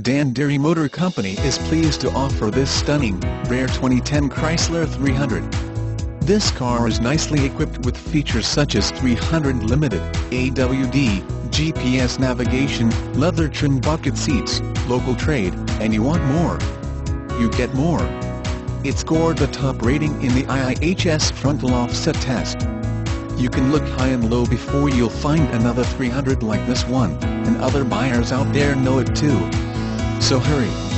Dan Deery Motor Company is pleased to offer this stunning, rare 2010 Chrysler 300. This car is nicely equipped with features such as 300 limited, AWD, GPS navigation, leather-trimmed bucket seats, local trade, and you want more. You get more. It scored the top rating in the IIHS frontal offset test. You can look high and low before you'll find another 300 like this one, and other buyers out there know it too. So hurry,